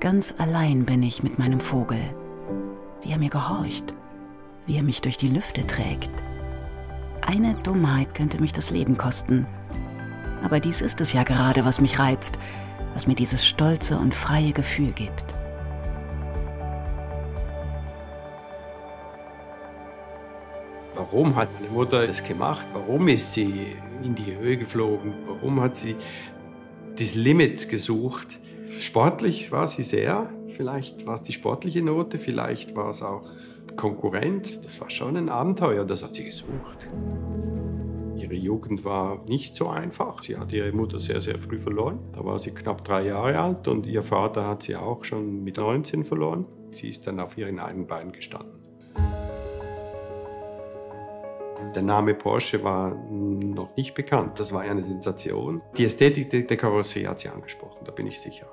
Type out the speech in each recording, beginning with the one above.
Ganz allein bin ich mit meinem Vogel. Wie er mir gehorcht, wie er mich durch die Lüfte trägt. Eine Dummheit könnte mich das Leben kosten. Aber dies ist es ja gerade, was mich reizt, was mir dieses stolze und freie Gefühl gibt. Warum hat meine Mutter das gemacht? Warum ist sie in die Höhe geflogen? Warum hat sie das Limit gesucht? Sportlich war sie sehr. Vielleicht war es die sportliche Note, vielleicht war es auch Konkurrenz. Das war schon ein Abenteuer, das hat sie gesucht. Ihre Jugend war nicht so einfach. Sie hat ihre Mutter sehr, sehr früh verloren. Da war sie knapp drei Jahre alt und ihr Vater hat sie auch schon mit 19 verloren. Sie ist dann auf ihren eigenen Beinen gestanden. Der Name Porsche war noch nicht bekannt. Das war eine Sensation. Die Ästhetik der Karosserie hat sie angesprochen, da bin ich sicher.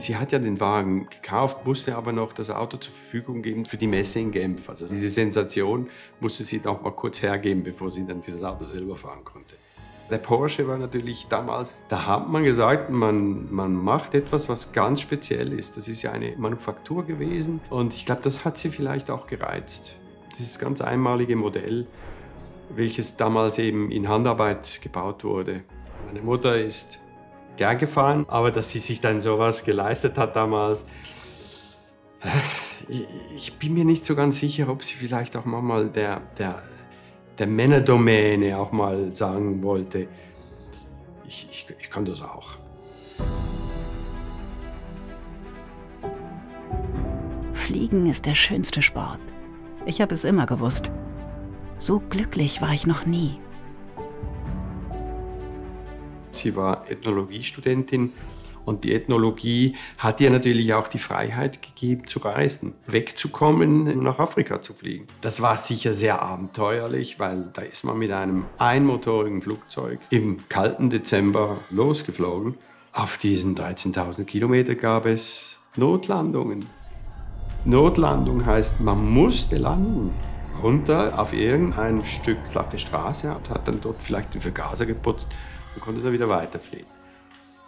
Sie hat ja den Wagen gekauft, musste aber noch das Auto zur Verfügung geben für die Messe in Genf. Also diese Sensation musste sie noch mal kurz hergeben, bevor sie dann dieses Auto selber fahren konnte. Der Porsche war natürlich damals, da hat man gesagt, man, man macht etwas, was ganz speziell ist. Das ist ja eine Manufaktur gewesen und ich glaube, das hat sie vielleicht auch gereizt dieses ganz einmalige Modell, welches damals eben in Handarbeit gebaut wurde. Meine Mutter ist gern gefahren, aber dass sie sich dann sowas geleistet hat damals, ich bin mir nicht so ganz sicher, ob sie vielleicht auch mal der, der, der Männerdomäne auch mal sagen wollte, ich, ich, ich kann das auch. Fliegen ist der schönste Sport. Ich habe es immer gewusst. So glücklich war ich noch nie. Sie war Ethnologiestudentin und die Ethnologie hat ihr natürlich auch die Freiheit gegeben zu reisen, wegzukommen, nach Afrika zu fliegen. Das war sicher sehr abenteuerlich, weil da ist man mit einem einmotorigen Flugzeug im kalten Dezember losgeflogen. Auf diesen 13.000 Kilometer gab es Notlandungen. Notlandung heißt, man musste landen. Runter auf irgendein Stück flache Straße und hat dann dort vielleicht den Vergaser geputzt und konnte dann wieder weiterfliegen.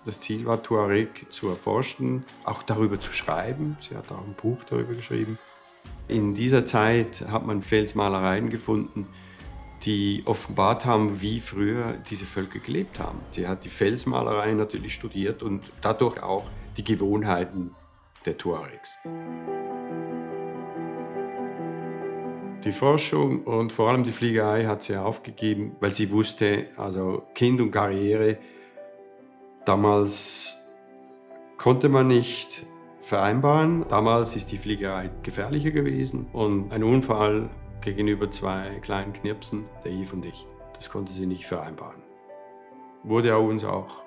Das Ziel war, Tuareg zu erforschen, auch darüber zu schreiben. Sie hat auch ein Buch darüber geschrieben. In dieser Zeit hat man Felsmalereien gefunden, die offenbart haben, wie früher diese Völker gelebt haben. Sie hat die Felsmalereien natürlich studiert und dadurch auch die Gewohnheiten der Tuaregs. Die Forschung und vor allem die Fliegerei hat sie aufgegeben, weil sie wusste, also Kind und Karriere, damals konnte man nicht vereinbaren. Damals ist die Fliegerei gefährlicher gewesen und ein Unfall gegenüber zwei kleinen Knirpsen, der Yves und ich, das konnte sie nicht vereinbaren. Wurde uns auch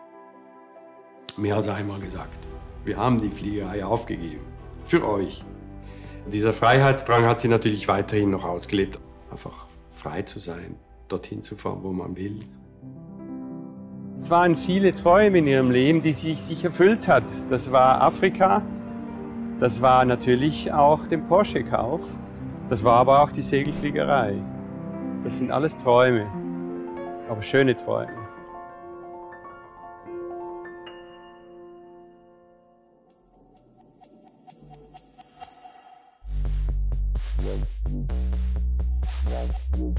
mehr als einmal gesagt. Wir haben die Fliegerei aufgegeben. Für euch. Dieser Freiheitsdrang hat sie natürlich weiterhin noch ausgelebt. Einfach frei zu sein, dorthin zu fahren, wo man will. Es waren viele Träume in ihrem Leben, die sich, sich erfüllt hat. Das war Afrika, das war natürlich auch den Porsche-Kauf, das war aber auch die Segelfliegerei. Das sind alles Träume, aber schöne Träume. Whoa.